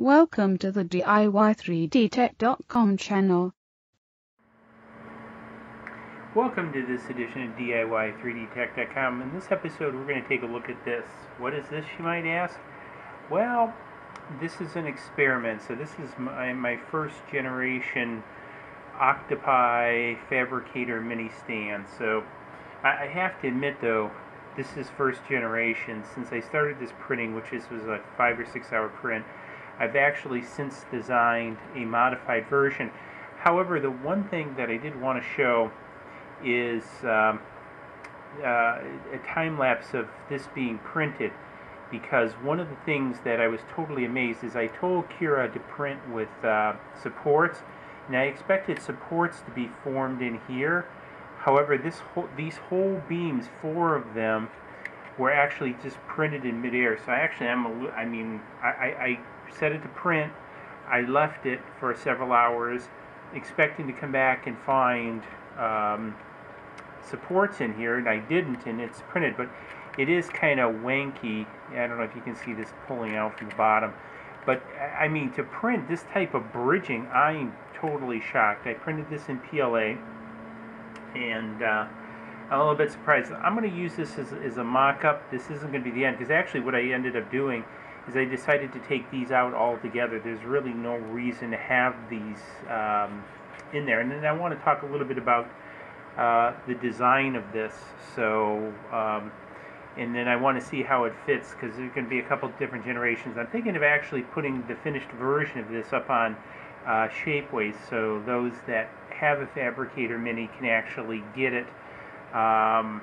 Welcome to the DIY3DTech.com channel. Welcome to this edition of DIY3DTech.com. In this episode, we're going to take a look at this. What is this, you might ask? Well, this is an experiment. So, this is my, my first generation OctoPi Fabrikator mini stand. So, I, I have to admit, though, this is first generation. Since I started this printing, which is, was a five or six hour print, I've actually since designed a modified version. However, the one thing that I did want to show is um, uh, a time lapse of this being printed because one of the things that I was totally amazed is I told Cura to print with uh, supports and I expected supports to be formed in here however this whole, these whole beams four of them were actually just printed in midair so I actually am a, I mean I, I, set it to print. I left it for several hours, expecting to come back and find um, supports in here, and I didn't, and it's printed, but it is kind of wanky. I don't know if you can see this pulling out from the bottom. But, I mean, to print this type of bridging, I'm totally shocked. I printed this in PLA, and uh, I'm a little bit surprised. I'm going to use this as, as a mock-up. This isn't going to be the end, because actually what I ended up doing is I decided to take these out altogether. There's really no reason to have these um, in there. And then I want to talk a little bit about uh, the design of this. So, um, and then I want to see how it fits because there's going to be a couple different generations. I'm thinking of actually putting the finished version of this up on uh, Shapeways so those that have a Fabrikator Mini can actually get it. Um,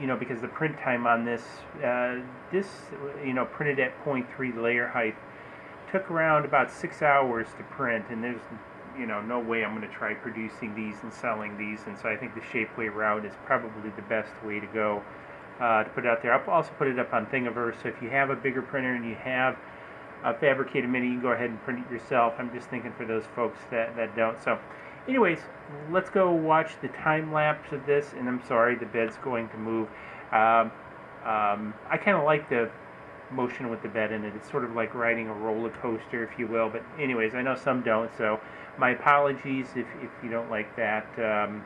you know, because the print time on this, uh, this, you know, printed at 0.3 layer height, took around about six hours to print, and there's, you know, no way I'm going to try producing these and selling these, and so I think the Shapeway route is probably the best way to go uh, to put it out there. I'll also put it up on Thingiverse, so if you have a bigger printer and you have a Fabrikator mini, you can go ahead and print it yourself. I'm just thinking for those folks that, that don't. So anyways, let's go watch the time lapse of this. And I'm sorry, the bed's going to move. Um, um, I kind of like the motion with the bed in it. It's sort of like riding a roller coaster, if you will. But anyways, I know some don't, so my apologies if, if you don't like that. Um,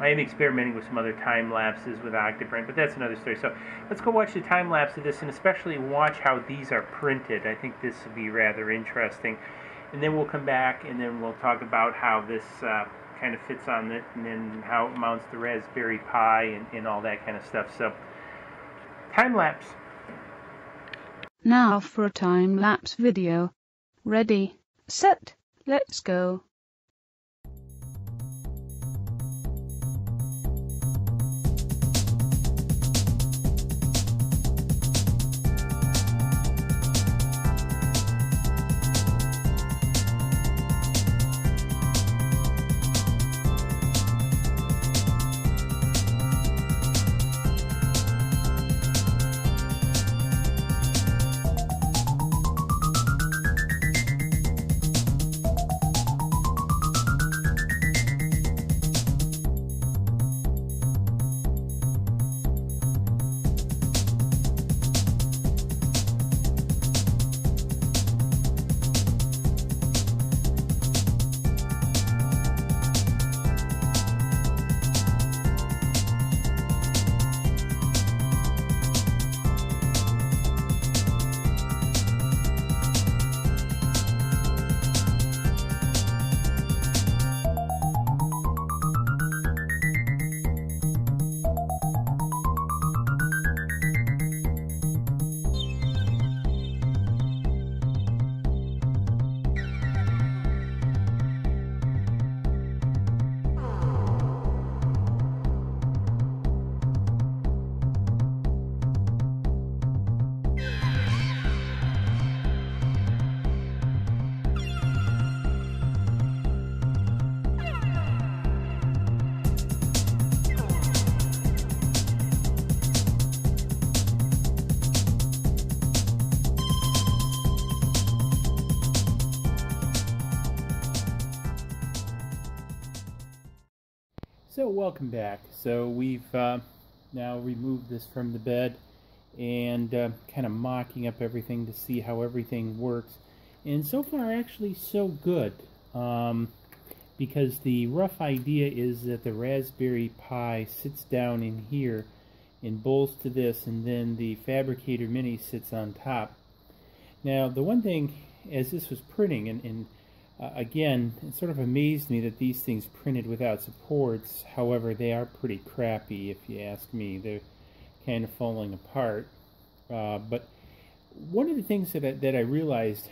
I am experimenting with some other time lapses with OctoPrint, but that's another story. So let's go watch the time lapse of this, and especially watch how these are printed. I think this will be rather interesting and then we'll come back and then we'll talk about how this uh, kind of fits on it and then how it mounts the Raspberry Pi and, and all that kind of stuff. So, time lapse. Now for a time lapse video. Ready, set, let's go. So welcome back. So we've uh, now removed this from the bed and uh, kind of mocking up everything to see how everything works. And so far, actually, so good. Um, because the rough idea is that the Raspberry Pi sits down in here and bolts to this, and then the Fabrikator Mini sits on top. Now, the one thing, as this was printing, and, and uh, again, it sort of amazed me that these things printed without supports. However, they are pretty crappy, if you ask me. They're kind of falling apart. Uh, but one of the things that I, that I realized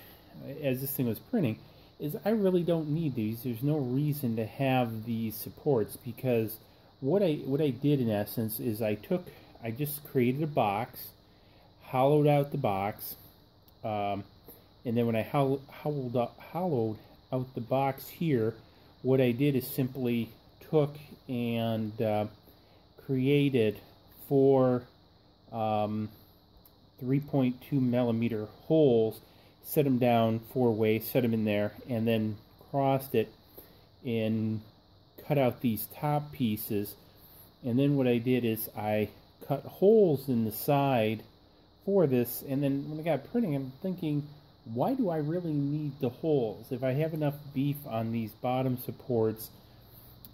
as this thing was printing is I really don't need these. There's no reason to have these supports because what I what I did in essence is I took I just created a box, hollowed out the box, um, and then when I hollowed, out, hollowed out the box here, what I did is simply took and uh, created four um, 3.2 millimeter holes set them down four ways, set them in there, and then crossed it and cut out these top pieces. And then what I did is I cut holes in the side for this, and then when I got printing, I'm thinking, why do I really need the holes? If I have enough beef on these bottom supports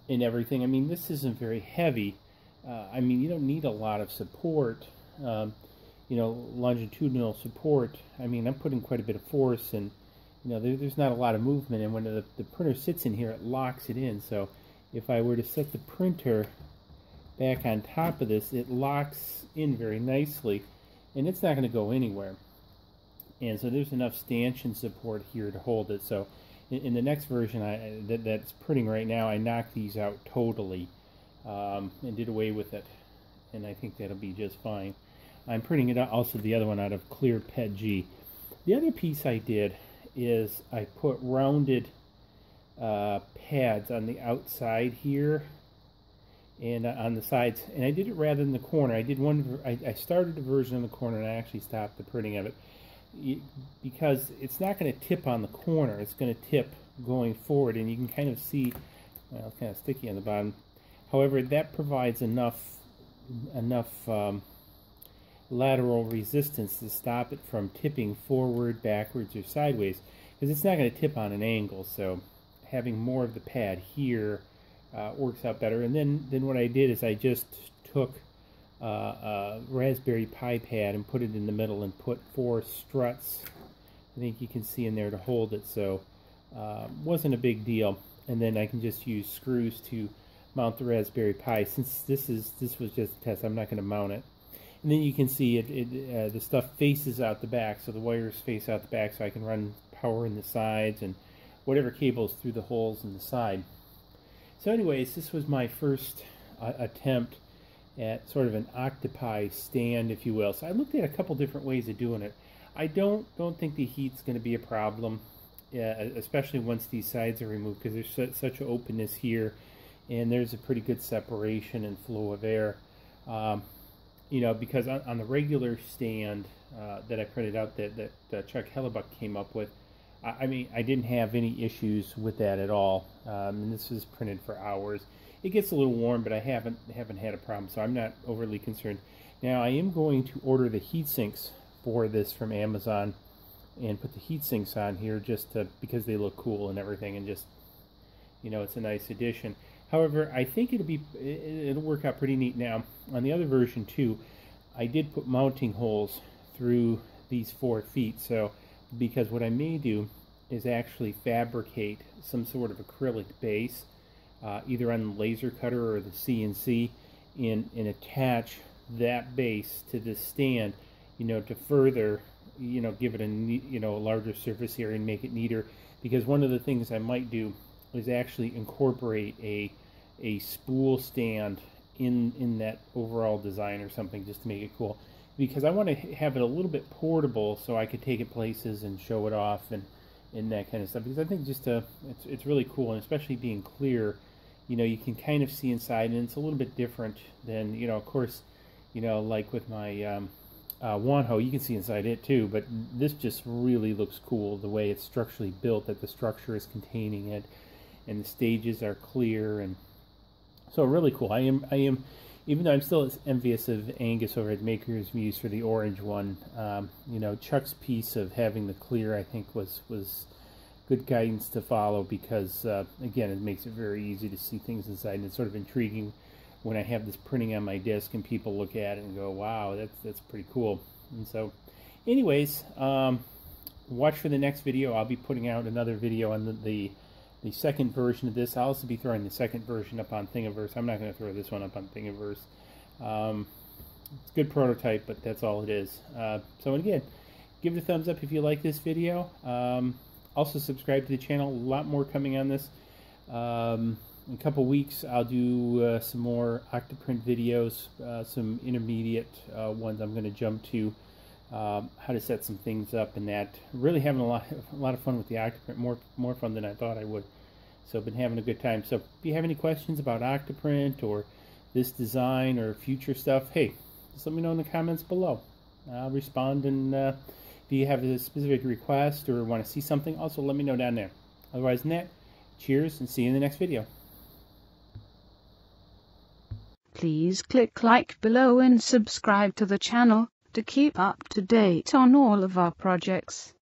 and everything, I mean, this isn't very heavy. Uh, I mean, you don't need a lot of support. Um, you know, longitudinal support, I mean, I'm putting quite a bit of force and, you know, there, there's not a lot of movement. And when the, the printer sits in here, it locks it in. So if I were to set the printer back on top of this, it locks in very nicely and it's not going to go anywhere. And so there's enough stanchion support here to hold it. So in, in the next version I, that, that's printing right now, I knocked these out totally um, and did away with it. And I think that'll be just fine. I'm printing it out, also the other one out of clear PETG. The other piece I did is I put rounded uh, pads on the outside here and uh, on the sides and I did it rather than the corner I did one I, I started a version in the corner and I actually stopped the printing of it because it's not going to tip on the corner it's going to tip going forward and you can kind of see well it's kind of sticky on the bottom however that provides enough enough um, lateral resistance to stop it from tipping forward, backwards, or sideways because it's not going to tip on an angle. So having more of the pad here uh, works out better. And then, then what I did is I just took uh, Raspberry Pi pad and put it in the middle and put four struts. I think you can see in there to hold it. So uh, wasn't a big deal. And then I can just use screws to mount the Raspberry Pi. Since this is this was just a test, I'm not going to mount it. And then you can see it, it uh, the stuff faces out the back, so the wires face out the back so I can run power in the sides and whatever cables through the holes in the side. So anyways, this was my first uh, attempt at sort of an OctoPi stand, if you will. So I looked at a couple different ways of doing it. I don't don't think the heat's going to be a problem, uh, especially once these sides are removed, because there's such, such openness here, and there's a pretty good separation and flow of air. Um, you know, because on, on the regular stand uh, that I printed out that, that Chuck Hellebuyck came up with, I, I, mean, I didn't have any issues with that at all. Um, and this was printed for hours. It gets a little warm, but I haven't haven't had a problem, so I'm not overly concerned. Now, I am going to order the heat sinks for this from Amazon and put the heat sinks on here just to, because they look cool and everything, and just, you know, it's a nice addition. However, I think it'll be it'll work out pretty neat. Now, on the other version too, I did put mounting holes through these four feet. So, because what I may do is actually fabricate some sort of acrylic base, uh, either on the laser cutter or the CNC, and, and attach that base to this stand, you know, to further, you know, give it a, you know, a larger surface area and make it neater. Because one of the things I might do is actually incorporate a a spool stand in in that overall design or something just to make it cool because I want to have it a little bit portable so I could take it places and show it off and and that kind of stuff because I think just uh, it's, it's really cool and especially being clear you know you can kind of see inside and it's a little bit different than you know of course you know like with my um, uh, Wanhao you can see inside it too but this just really looks cool the way it's structurally built that the structure is containing it and the stages are clear and so really cool. I am I am even though I'm still envious of Angus over at Maker's Muse for the orange one, um, you know, Chuck's piece of having the clear, I think, was was good guidance to follow because, uh, again, it makes it very easy to see things inside, and it's sort of intriguing when I have this printing on my desk and people look at it and go, "Wow, that's that's pretty cool." And so, anyways, um, watch for the next video. I'll be putting out another video on the, the the second version of this. I'll also be throwing the second version up on Thingiverse. I'm not going to throw this one up on Thingiverse. Um, it's a good prototype, but that's all it is. Uh, so again, give it a thumbs up if you like this video. Um, also subscribe to the channel. A lot more coming on this. Um, in a couple weeks, I'll do uh, some more OctoPrint videos, uh, some intermediate uh, ones I'm going to jump to. Um, how to set some things up and that. Really having a lot, a lot of fun with the OctoPrint, more, more fun than I thought I would. So been having a good time. So if you have any questions about OctoPrint or this design or future stuff, hey, just let me know in the comments below. I'll respond and if you have a specific request or want to see something, also let me know down there. Otherwise that, cheers and see you in the next video. Please click like below and subscribe to the channel to keep up to date on all of our projects.